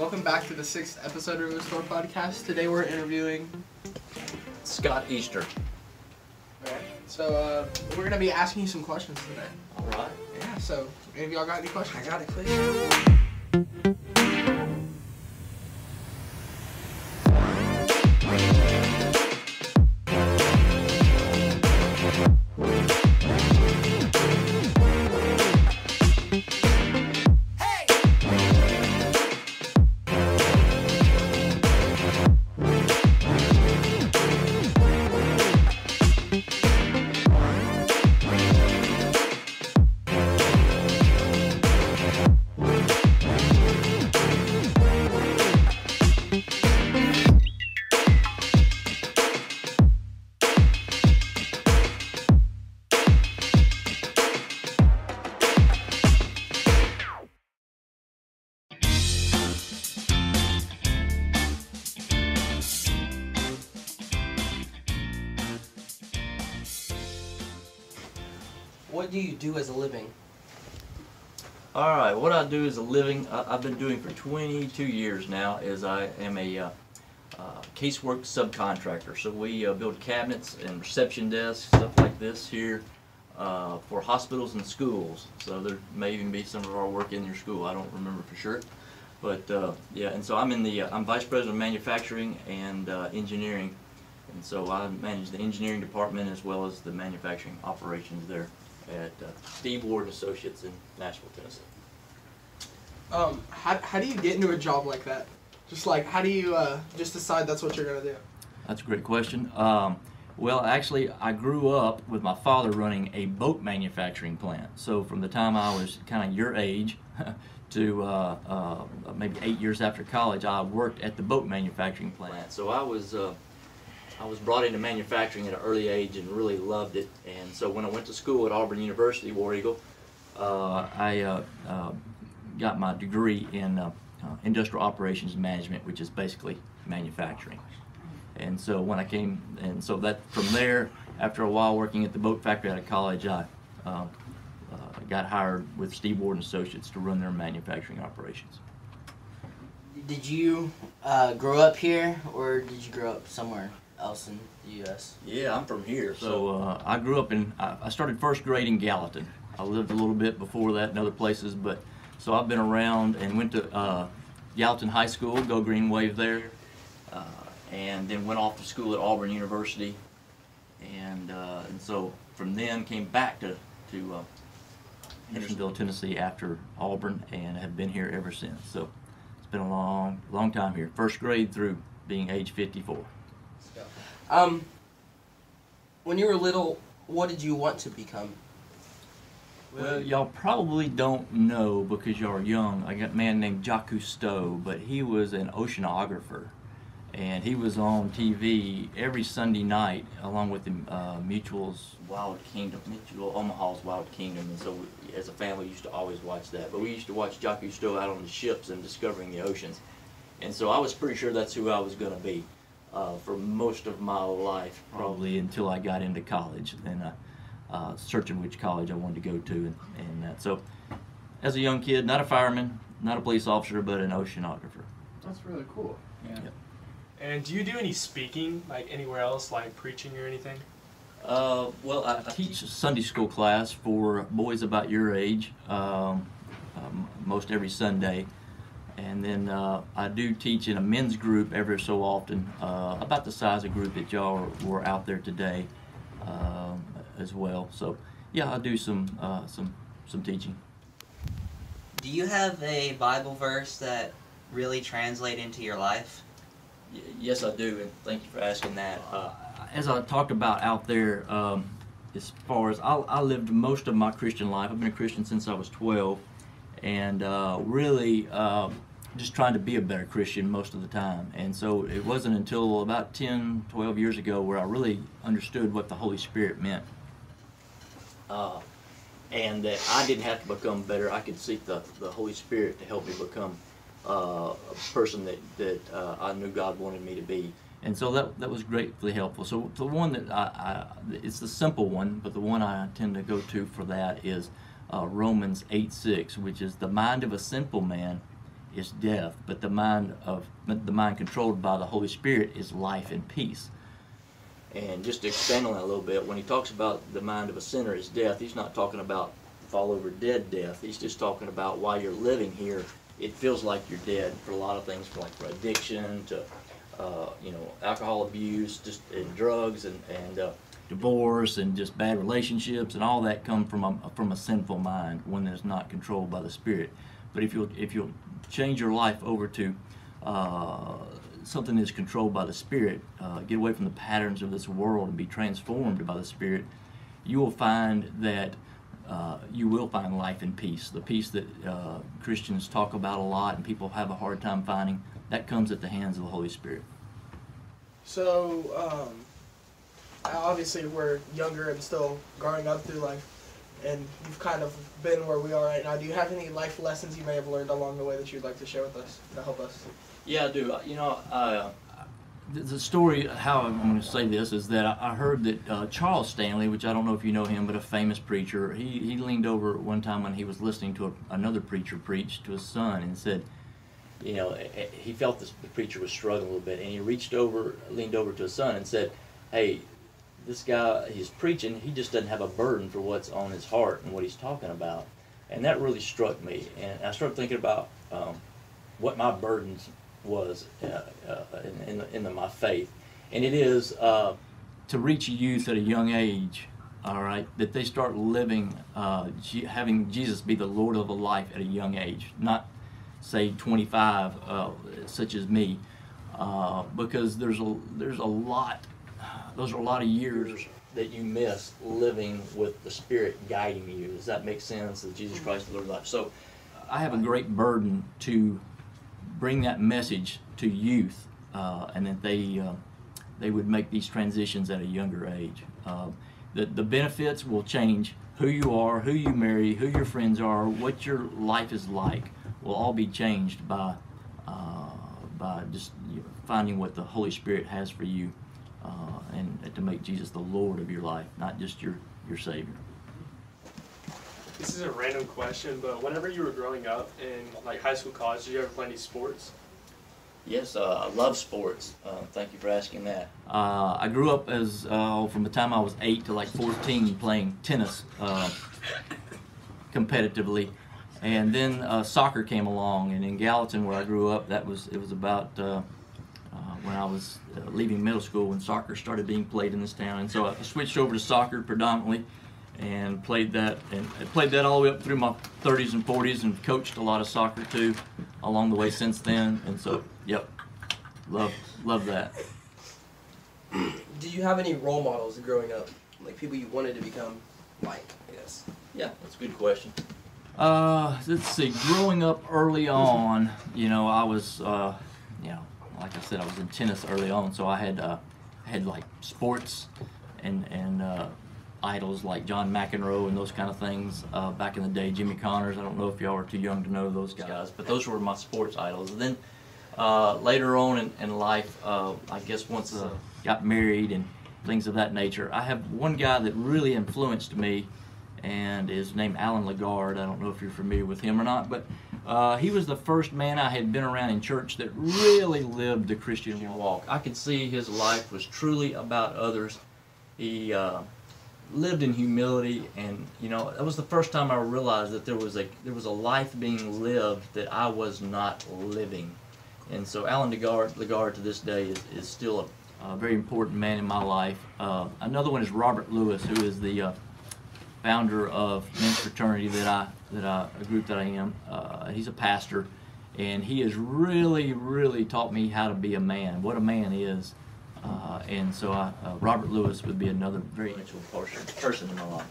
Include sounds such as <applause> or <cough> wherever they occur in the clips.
Welcome back to the sixth episode of the Restore Podcast. Today we're interviewing. Scott Easter. So uh, we're gonna be asking you some questions today. All right. Yeah. So of y'all got any questions? I got it clear. What do you do as a living? All right. What I do as a living, I've been doing for 22 years now, is I am a uh, uh, casework subcontractor. So we uh, build cabinets and reception desks, stuff like this here, uh, for hospitals and schools. So there may even be some of our work in your school. I don't remember for sure. But uh, yeah, and so I'm in the, uh, I'm vice president of manufacturing and engineering. And so I manage the engineering department as well as the manufacturing operations there at uh, Steve Ward Associates in Nashville, Tennessee. Um, how, how do you get into a job like that? Just like how do you uh, just decide that's what you're gonna do? That's a great question. Um, well, actually, I grew up with my father running a boat manufacturing plant. So from the time I was kind of your age <laughs> to uh, uh, maybe eight years after college, I worked at the boat manufacturing plant. So I was uh, I was brought into manufacturing at an early age and really loved it. And so when I went to school at Auburn University, War Eagle, uh, I uh, uh, got my degree in uh, uh, industrial operations management, which is basically manufacturing. And so when I came, and so that from there, after a while working at the boat factory out of college, I uh, uh, got hired with Steve Ward and Associates to run their manufacturing operations. Did you grow up here, or did you grow up somewhere else in U.S.? Yeah, I'm from here. So uh, I grew up in. I, I started first grade in Gallatin. I lived a little bit before that in other places, but so I've been around and went to uh, Gallatin High School, Go Green Wave there, uh, and then went off to school at Auburn University, and uh, and so from then came back to to uh, Hendersonville, Tennessee after Auburn, and have been here ever since. So it's been a long, long time here. First grade through being age 54. Um, when you were little, what did you want to become? Well, y'all probably don't know because y'all are young. I got a man named Jacques Cousteau, but he was an oceanographer. And he was on TV every Sunday night along with the uh, Mutual's Wild Kingdom, Mutual Omaha's Wild Kingdom. And so we, as a family, we used to always watch that. But we used to watch Jacques Cousteau out on the ships and discovering the oceans. And so I was pretty sure that's who I was going to be uh, for most of my life, probably until I got into college. Then uh, uh, searching which college I wanted to go to, and, and that. So, as a young kid, not a fireman, not a police officer, but an oceanographer. That's really cool. Yeah. Yep. And do you do any speaking, like anywhere else, like preaching or anything? Uh, well, I, I teach a Sunday school class for boys about your age, um, um, most every Sunday. And then uh, I do teach in a men's group every so often, uh, about the size of group that y'all were out there today um, as well. So, yeah, I do some uh, some some teaching. Do you have a Bible verse that really translate into your life? Y- Yes, I do, and thank you for asking that. Uh, as I talked about out there, um, as far as I, I lived most of my Christian life, I've been a Christian since I was 12, and uh, really um just trying to be a better Christian most of the time. And so it wasn't until about 10, 12 years ago where I really understood what the Holy Spirit meant. Uh, and that I didn't have to become better. I could seek the, the Holy Spirit to help me become uh, a person that, that uh, I knew God wanted me to be. And so that, that was greatly helpful. So the one that I, I, it's the simple one, but the one I tend to go to for that is uh, Romans 8 6, which is the mind of a simple man is death, but the mind of the mind controlled by the Holy Spirit is life and peace. And just to expand on that a little bit, when he talks about the mind of a sinner is death, he's not talking about fall over dead death. He's just talking about while you're living here, it feels like you're dead for a lot of things, like for addiction to, uh, you know, alcohol abuse, just and drugs and and uh, divorce and just bad relationships and all that come from a from a sinful mind when it's not controlled by the Spirit. But if you'll if you'll change your life over to uh, something that's controlled by the Spirit, uh, get away from the patterns of this world and be transformed by the Spirit, you will find that uh, you will find life and peace. The peace that uh, Christians talk about a lot and people have a hard time finding, that comes at the hands of the Holy Spirit. So, um, obviously, we're younger and still growing up through life, and you've kind of been where we are right now. Do you have any life lessons you may have learned along the way that you'd like to share with us to help us? Yeah, I do. You know, uh, the, the story, how I'm going to say this, is that I, heard that uh, Charles Stanley, which I don't know if you know him, but a famous preacher, he, he leaned over one time when he was listening to a, another preacher preach to his son and said, you know, he felt this, the preacher was struggling a little bit, and he reached over, leaned over to his son and said, hey, this guy, he's preaching, he just doesn't have a burden for what's on his heart and what he's talking about. And that really struck me. And I started thinking about um, what my burdens was uh, uh, in, in, the, in the, my faith. And it is uh, to reach youth at a young age, all right, that they start living, uh, having Jesus be the Lord of a life at a young age, not say 25, uh, such as me, uh, because there's a, there's a lot those are a lot of years that you miss living with the Spirit guiding you. Does that make sense? That Jesus Christ is Lord of life. So I have a great burden to bring that message to youth, uh, and that they uh, they would make these transitions at a younger age. Uh, the the benefits will change. Who you are, who you marry, who your friends are, what your life is like, will all be changed by uh, by just finding what the Holy Spirit has for you uh, and to make Jesus the Lord of your life, not just your, your Savior. This is a random question, but whenever you were growing up in like high school, college, did you ever play any sports? Yes, uh, I love sports. Uh, thank you for asking that. Uh, I grew up as uh, from the time I was eight to like 14 playing tennis uh, competitively, and then uh, soccer came along. And in Gallatin, where I grew up, that was it was about uh, when I was uh, leaving middle school when soccer started being played in this town. And so I switched over to soccer predominantly and played that and played that all the way up through my 30s and 40s and coached a lot of soccer too along the way since then. And so, yep, love love that. Do you have any role models growing up, like people you wanted to become like? I guess. Yeah, that's a good question. Uh, let's see. Growing up early on, you know, I was, uh, you know, like I said, I was in tennis early on, so I had uh, had like sports and and uh, idols like John McEnroe and those kind of things uh, back in the day. Jimmy Connors. I don't know if y'all are too young to know those guys, but those were my sports idols. And then uh, later on in, in life, uh, I guess once I got married and things of that nature, I have one guy that really influenced me, and is named Alan LaGarde. I don't know if you're familiar with him or not, but uh, he was the first man I had been around in church that really lived the Christian walk. I could see his life was truly about others. He uh, lived in humility, and you know that was the first time I realized that there was a there was a life being lived that I was not living. And so Alan LaGarde, LaGarde to this day is, is still a, a very important man in my life. Uh, another one is Robert Lewis, who is the uh, founder of men's fraternity that I that I a group that I am. Uh, he's a pastor, and he has really really taught me how to be a man, what a man is. Uh, and so I, uh, Robert Lewis would be another very influential person in my life.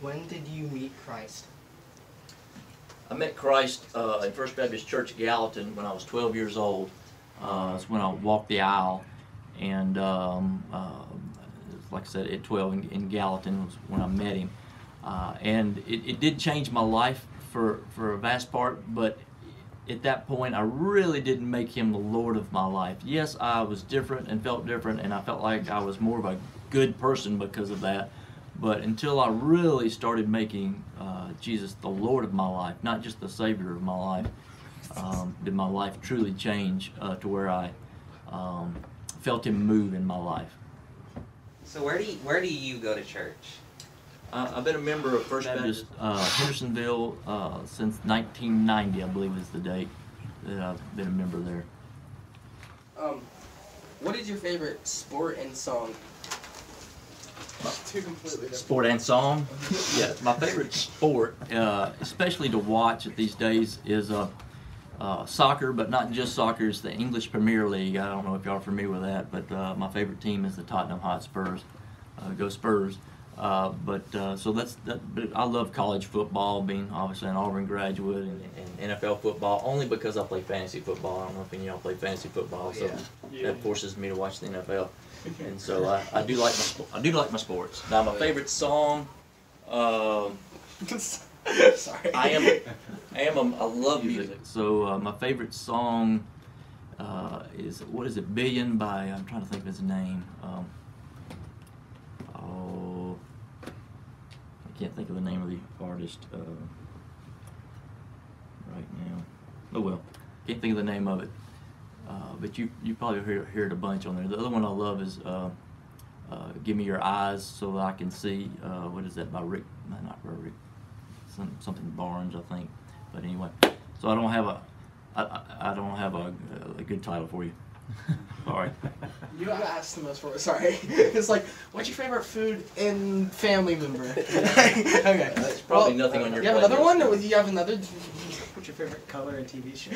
When did you meet Christ? I met Christ uh, at First Baptist Church Gallatin when I was 12 years old. Uh, that's when I walked the aisle, and um, uh, like I said, at 12 in, in Gallatin was when I met him. Uh, and it, it did change my life for, for a vast part, but at that point, I really didn't make him the Lord of my life. Yes, I was different and felt different, and I felt like I was more of a good person because of that. But until I really started making uh, Jesus the Lord of my life, not just the Savior of my life, um, did my life truly change uh, to where I um, felt Him move in my life. So where do you, where do you go to church? Uh, I've been a member of First Baptist uh, Hendersonville uh, since 1990, I believe is the date that I've been a member there. Um, what is your favorite sport and song? Two completely. Sport and song. <laughs> yeah, my favorite sport, uh, especially to watch at these days, is uh, soccer, but not just soccer. It's the English Premier League. I don't know if y'all are familiar with that, but uh, my favorite team is the Tottenham Hotspurs. Uh, go Spurs! Uh, but uh, so that's that. But I love college football, being obviously an Auburn graduate, and, and NFL football only because I play fantasy football. I don't know if any of y'all play fantasy football, so Yeah. Yeah. that forces me to watch the NFL. And so I, I do like my I do like my sports. Now my favorite song, um, <laughs> Sorry. I am I am a, I love music. So uh, my favorite song uh, is what is it? Billion by I'm trying to think of his name. Um, oh, I can't think of the name of the artist uh, right now. Oh well, can't think of the name of it. Uh, but you you probably hear, hear it a bunch on there. The other one I love is uh, uh, "Give Me Your Eyes So That I Can See." Uh, what is that by Rick? no, Not Rick. Some, something Barnes, I think. But anyway, so I don't have a I, I, I don't have a, a good title for you. <laughs> Sorry. You gotta the most for it. Sorry. <laughs> it's like, what's your favorite food and family member? <laughs> okay. That's probably Well, nothing on your You have another one, or you have another? What's your favorite color in TV show?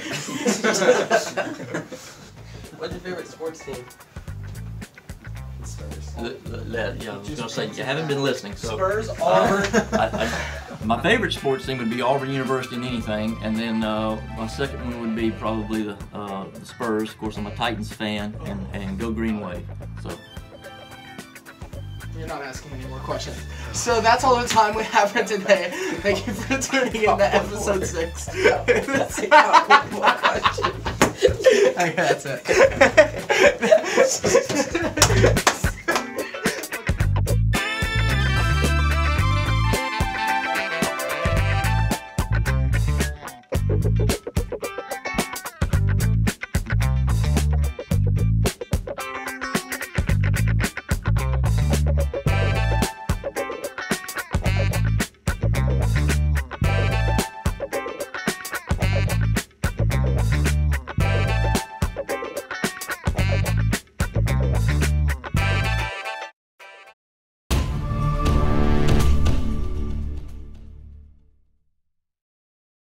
What's your favorite sports team? Spurs. The- the- that- yeah, I was gonna say you haven't been listening. So Spurs, Uh, Auburn. I, I, my favorite sports team would be Auburn University in anything, and then uh, my second one would be probably the, uh, the Spurs. Of course, I'm a Titans fan, and, and go Green Wave. So You're not asking any more questions. So that's all the time we have for today. Thank you for tuning in to episode six. <laughs> <laughs> <laughs> okay, that's it.